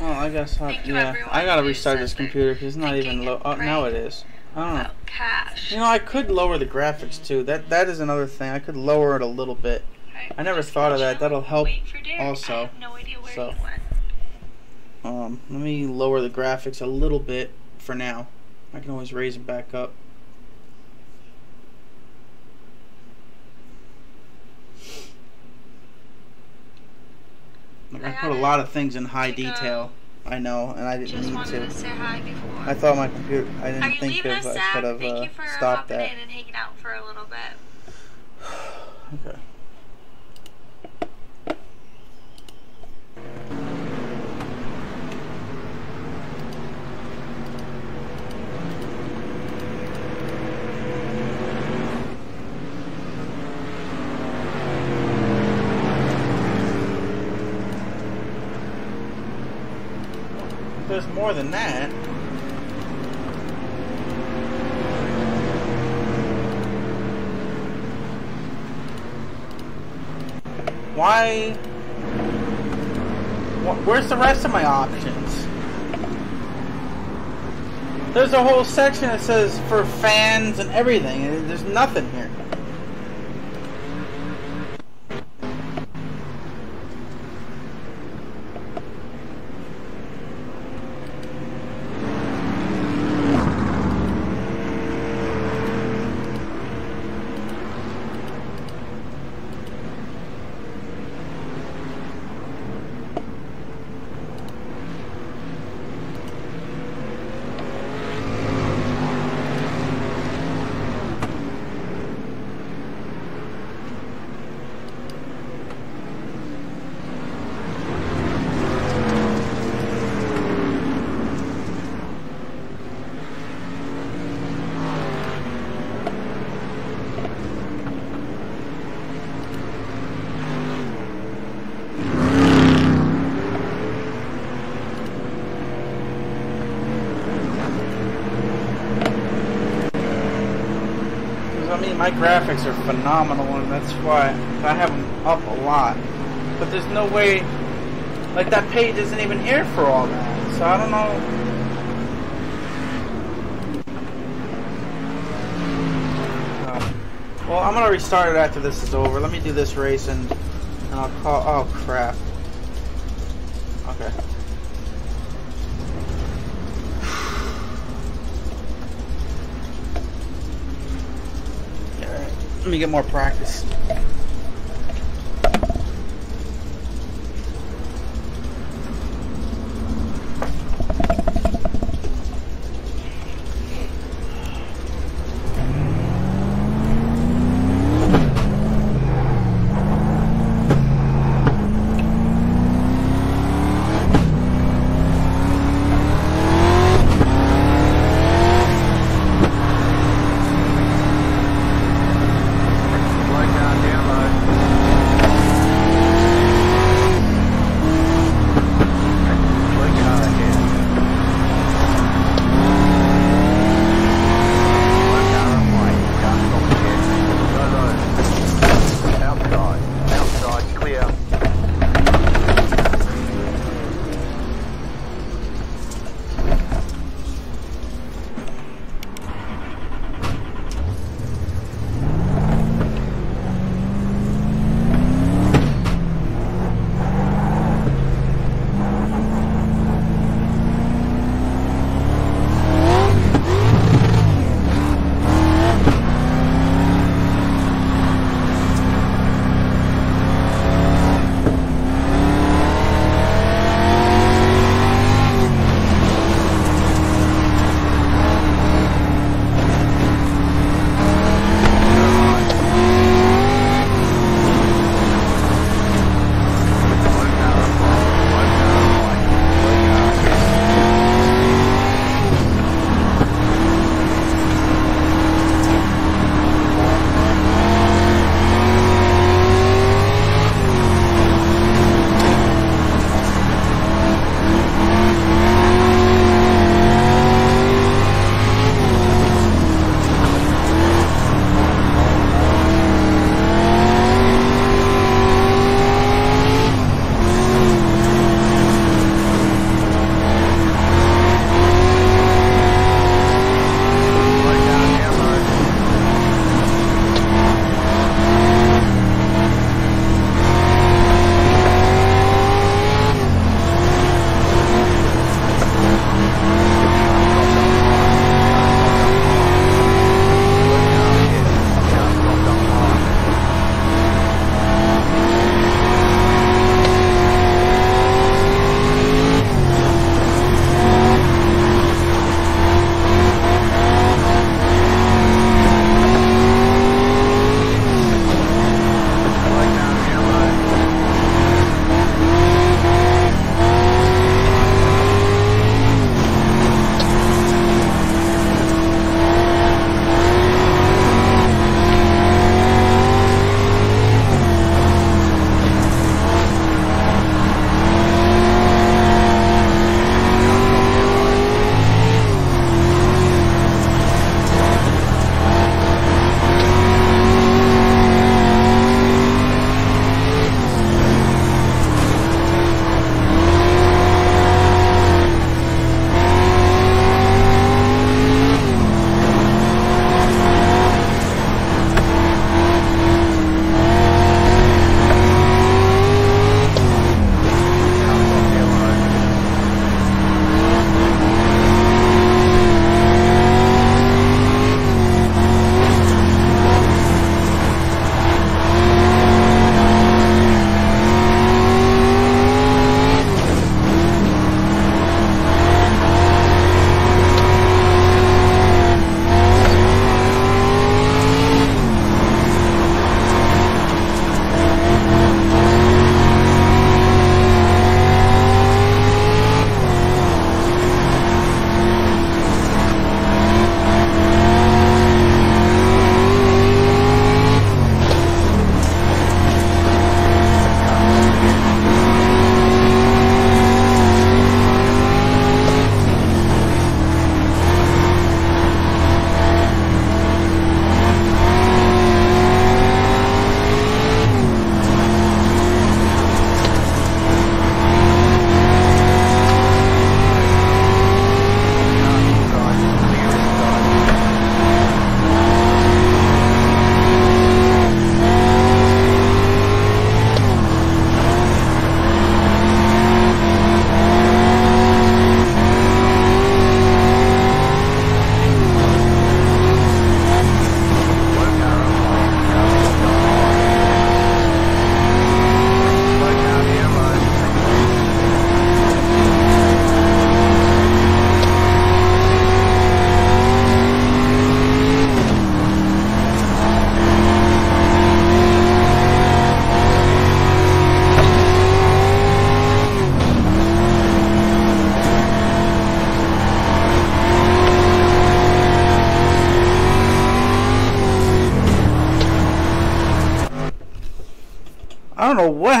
Well, I guess I, Thank yeah. I gotta restart this computer because it's not even low. Oh, now it is. I don't know. cash. You know, I could lower the graphics too. That that is another thing. I could lower it a little bit. Alright, I never thought of that. That'll help wait for Derek. also. No idea where So. he went. Um, let me lower the graphics a little bit for now. I can always raise it back up. Like I I put a lot of things in high detail. I know, and I didn't need to. to say hi before. I thought my computer. I didn't think of. I Zach? could have uh, stopped that. in and hanging out for a little bit. Okay. There's more than that. Why? Where's the rest of my options? There's a whole section that says for fans and everything, and there's nothing here. Because, I mean, my graphics are phenomenal, and that's why I have them up a lot. But there's no way, like, that page isn't even here for all that. So I don't know. Uh, well, I'm gonna restart it after this is over. Let me do this race and, and I'll call. Oh crap. Okay. Alright, let me get more practice.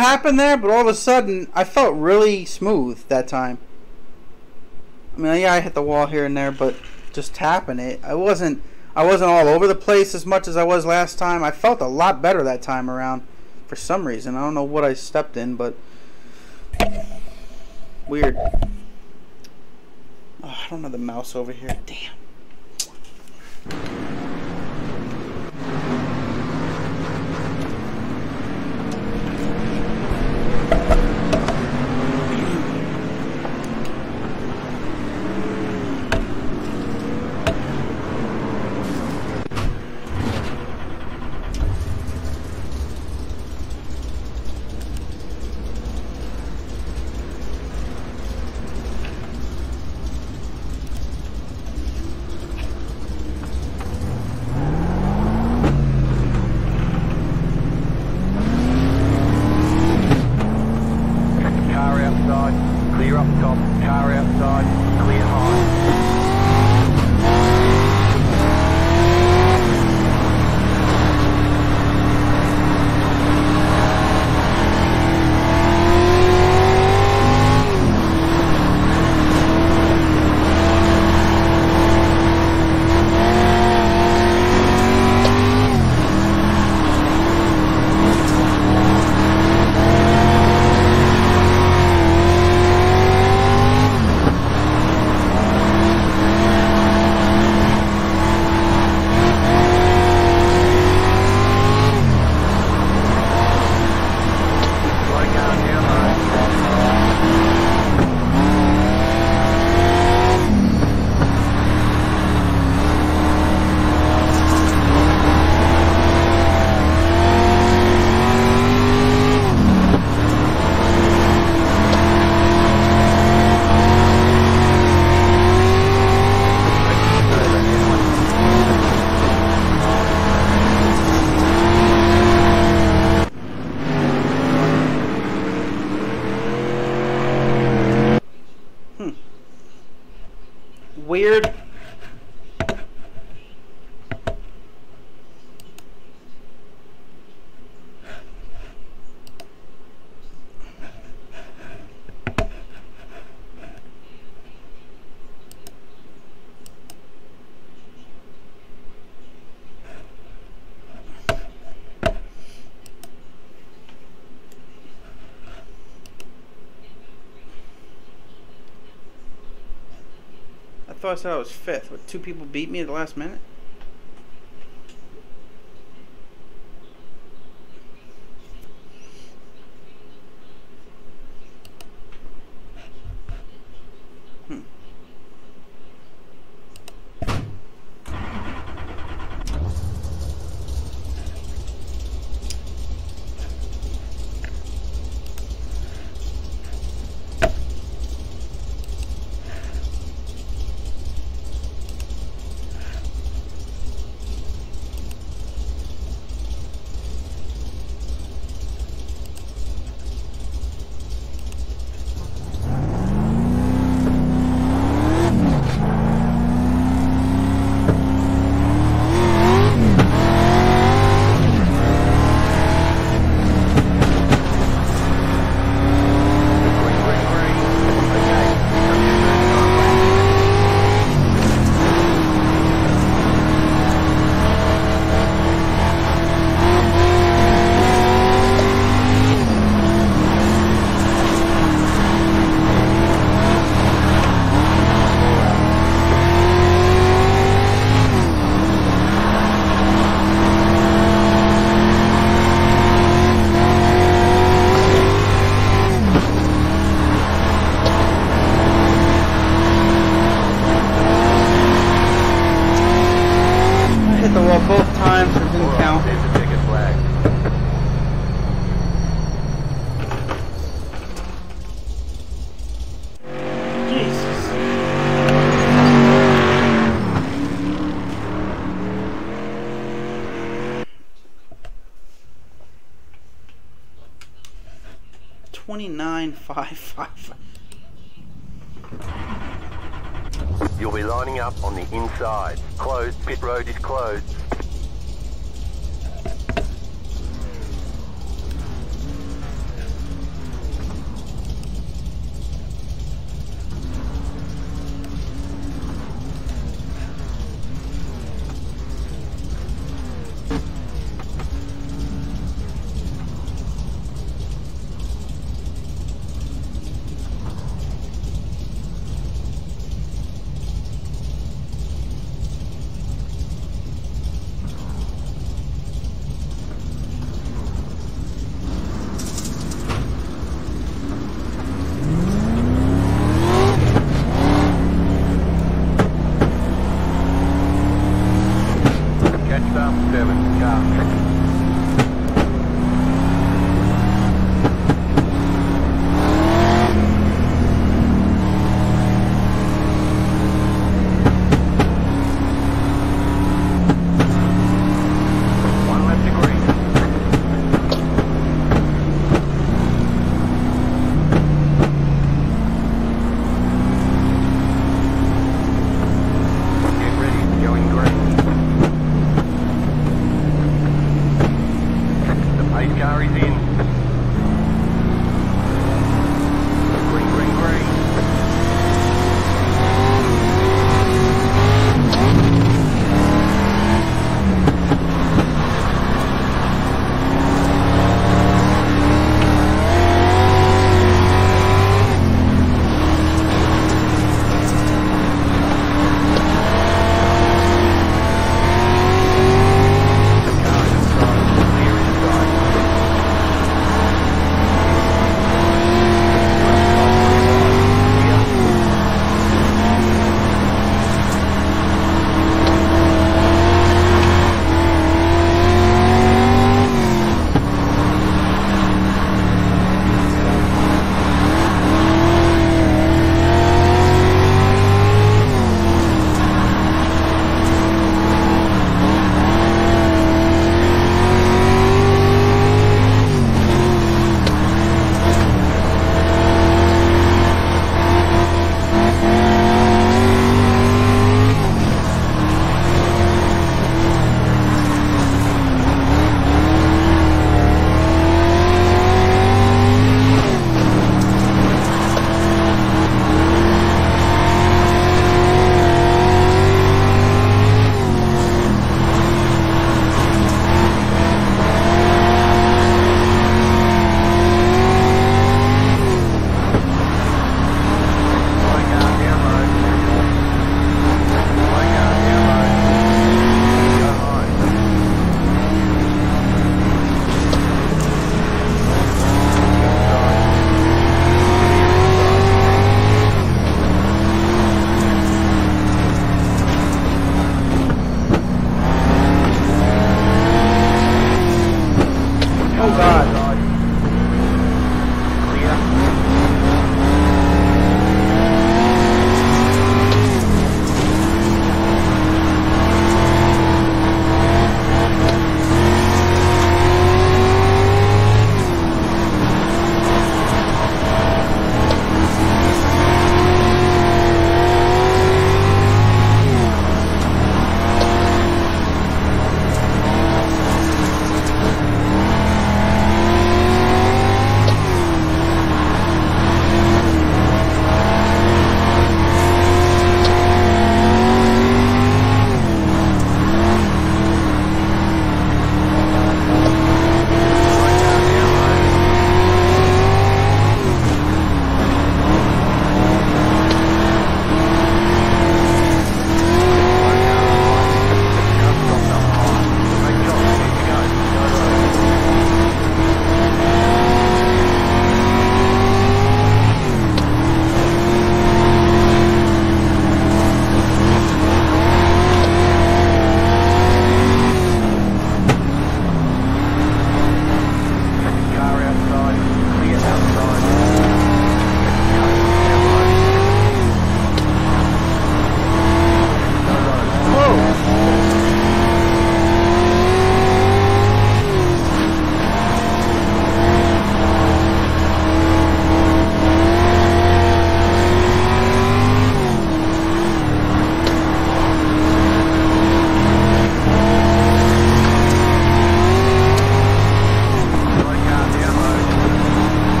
Happened there, but all of a sudden I felt really smooth that time. I mean, yeah, I hit the wall here and there, but just tapping it, I wasn't I wasn't all over the place as much as I was last time. I felt a lot better that time around for some reason. I don't know what I stepped in, but weird. Oh, I don't have the mouse over here. Damn. Weird. Thought I was fifth. What, two people beat me at the last minute? Hmm. Green, green, green. Okay, come here, turn on left. I hit the wall both times. It didn't count. there's the. Jesus. Twenty-nine five five. You'll be lining up on the inside. Closed. Pit road is closed.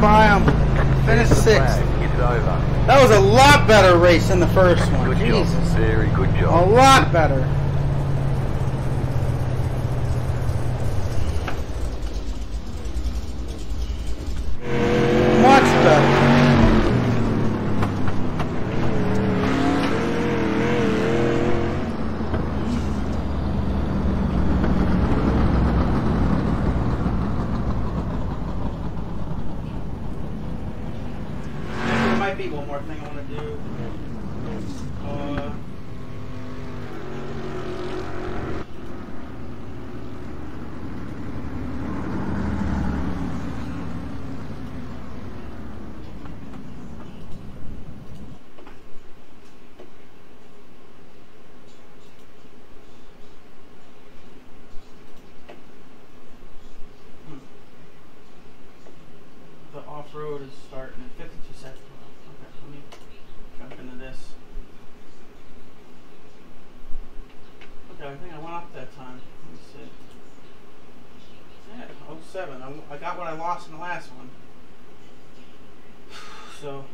By him. Finished sixth. Flag. It's over. That was a lot better race than the first one. Good Jesus. job. Very good job. A lot better. Much better. There might be one more thing I want to do. Uh, Hmm. The off-road is starting in 52 seconds. Okay, let me jump into this. Okay, Up that time. Let me. Yeah, 07. I, I got what I lost in the last one. So,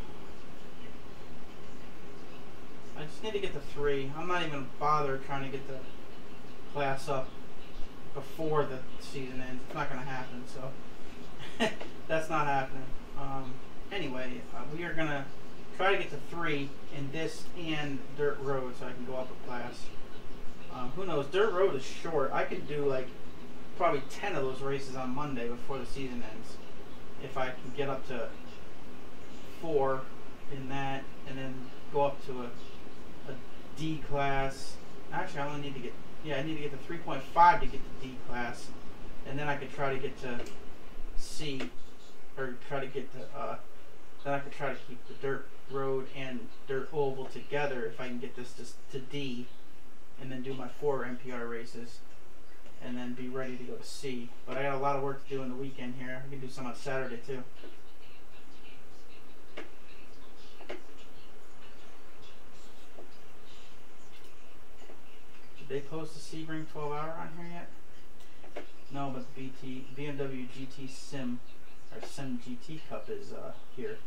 I just need to get the three. I'm not even bother trying to get the class up before the season ends. It's not going to happen, so that's not happening. Um, anyway, uh, we are going to try to get to three in this and dirt road so I can go up a class. Um, who knows? Dirt road is short. I could do like probably 10 of those races on Monday before the season ends. If I can get up to four in that and then go up to a, a D class. Actually, I only need to get, yeah, I need to get to 3.5 to get to D class. And then I could try to get to C, or try to get to, uh, then I could try to keep the dirt road and dirt oval together if I can get this to, to D and then do my four NPR races and then be ready to go to C. But I got a lot of work to do in the weekend here. I can do some on Saturday too. Did they post the Sebring 12 hour on here yet? No, but the BT BMW GT Sim or Sim GT Cup is uh, here.